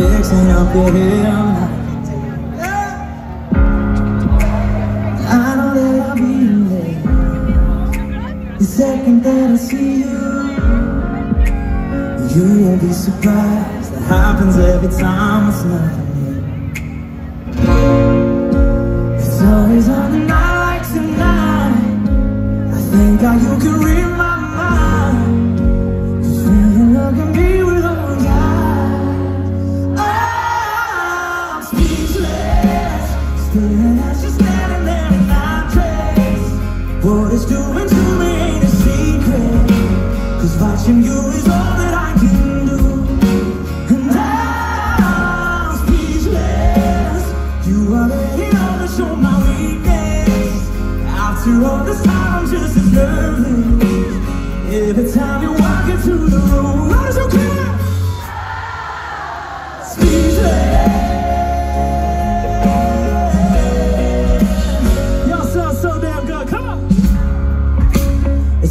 fixing up your hair I know that I'll be late The second that I see you You won't be surprised. That happens every time it's nothing What it's doing to me ain't a secret. Cause watching you is all that I can do. And I'm speechless. You already know to show my weakness. After all this time I'm just as nervous. Every time you walk into the room How does you care?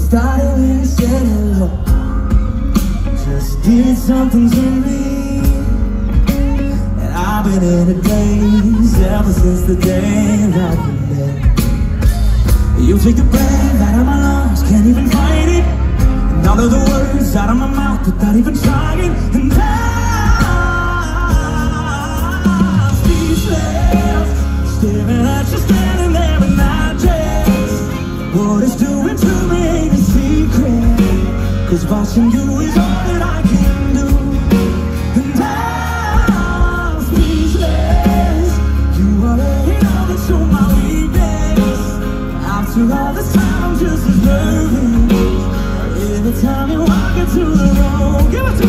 Started said hello Just did something to me. And I've been in a daze Ever since the day that we met. You take the breath out of my lungs Can't even fight it. And all of the words out of my mouth Without even trying Cause watching you is all that I can do. And I'm speechless You are know that you're my weakness. After all this time I'm just as nervous. Every time you walk into the room Give it to me